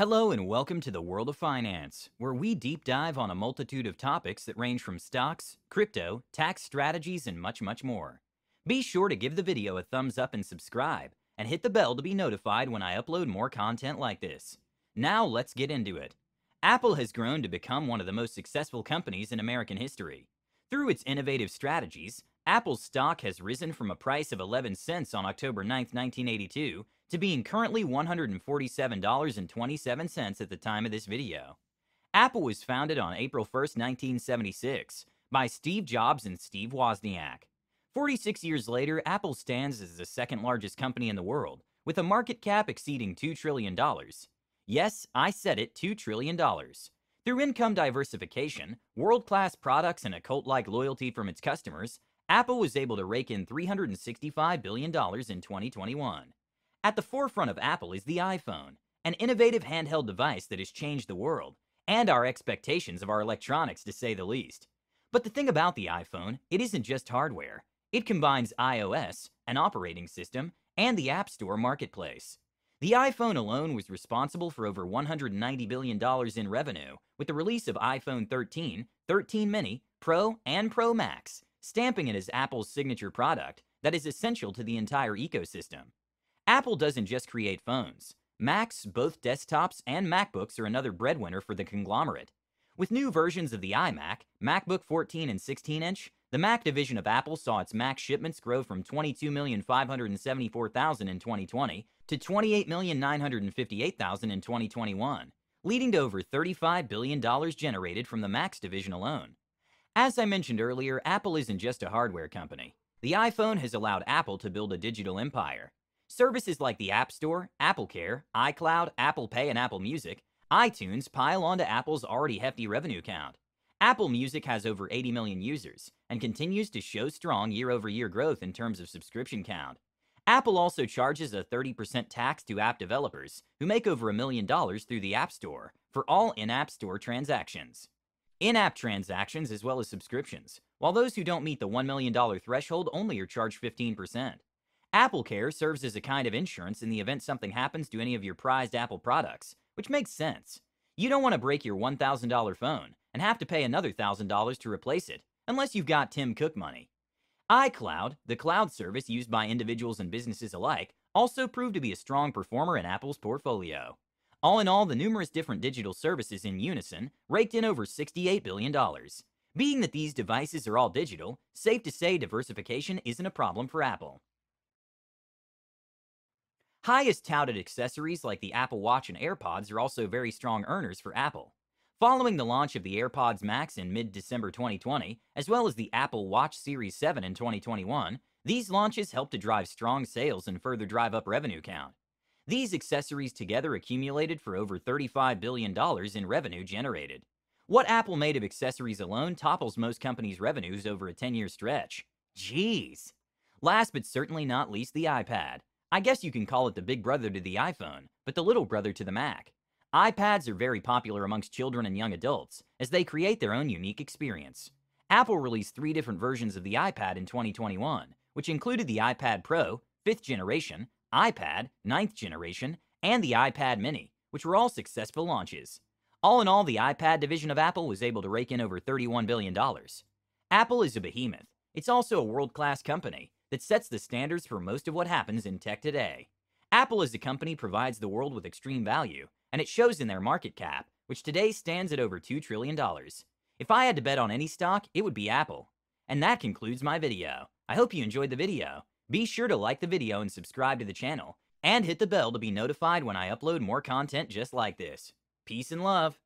Hello and welcome to the world of finance, where we deep dive on a multitude of topics that range from stocks, crypto, tax strategies, and much, much more. Be sure to give the video a thumbs up and subscribe, and hit the bell to be notified when I upload more content like this. Now let's get into it. Apple has grown to become one of the most successful companies in American history. Through its innovative strategies, Apple's stock has risen from a price of 11 cents on October 9, 1982, to being currently $147.27 at the time of this video. Apple was founded on April 1, 1976, by Steve Jobs and Steve Wozniak. 46 years later, Apple stands as the second largest company in the world, with a market cap exceeding $2 trillion. Yes, I said it, $2 trillion. Through income diversification, world class products, and a cult like loyalty from its customers, Apple was able to rake in $365 billion in 2021. At the forefront of Apple is the iPhone, an innovative handheld device that has changed the world, and our expectations of our electronics to say the least. But the thing about the iPhone, it isn't just hardware. It combines iOS, an operating system, and the App Store marketplace. The iPhone alone was responsible for over $190 billion in revenue, with the release of iPhone 13, 13 mini, Pro, and Pro Max, stamping it as Apple's signature product that is essential to the entire ecosystem. Apple doesn't just create phones. Macs, both desktops and MacBooks are another breadwinner for the conglomerate. With new versions of the iMac, MacBook 14 and 16 inch, the Mac division of Apple saw its Mac shipments grow from 22,574,000 in 2020 to 28,958,000 in 2021, leading to over $35 billion generated from the Macs division alone. As I mentioned earlier, Apple isn't just a hardware company. The iPhone has allowed Apple to build a digital empire. Services like the App Store, AppleCare, iCloud, Apple Pay, and Apple Music, iTunes pile onto Apple's already hefty revenue count. Apple Music has over 80 million users and continues to show strong year over year growth in terms of subscription count. Apple also charges a 30% tax to app developers who make over a million dollars through the App Store for all in App Store transactions in app transactions as well as subscriptions, while those who don't meet the $1 million threshold only are charged 15%. Apple Care serves as a kind of insurance in the event something happens to any of your prized Apple products, which makes sense. You don't want to break your $1,000 phone and have to pay another $1,000 to replace it, unless you've got Tim Cook money. iCloud, the cloud service used by individuals and businesses alike, also proved to be a strong performer in Apple's portfolio. All in all, the numerous different digital services in unison raked in over $68 billion. Being that these devices are all digital, safe to say diversification isn't a problem for Apple. Highest touted accessories like the Apple Watch and AirPods are also very strong earners for Apple. Following the launch of the AirPods Max in mid December 2020, as well as the Apple Watch Series 7 in 2021, these launches helped to drive strong sales and further drive up revenue count. These accessories together accumulated for over $35 billion in revenue generated. What Apple made of accessories alone topples most companies' revenues over a 10 year stretch. Jeez. Last but certainly not least, the iPad. I guess you can call it the big brother to the iPhone, but the little brother to the Mac. iPads are very popular amongst children and young adults, as they create their own unique experience. Apple released three different versions of the iPad in 2021, which included the iPad Pro, 5th generation, iPad, 9th generation, and the iPad mini, which were all successful launches. All in all, the iPad division of Apple was able to rake in over $31 billion. Apple is a behemoth. It's also a world class company that sets the standards for most of what happens in tech today. Apple as a company provides the world with extreme value, and it shows in their market cap, which today stands at over $2 trillion. If I had to bet on any stock, it would be Apple. And that concludes my video. I hope you enjoyed the video. Be sure to like the video and subscribe to the channel, and hit the bell to be notified when I upload more content just like this. Peace and love.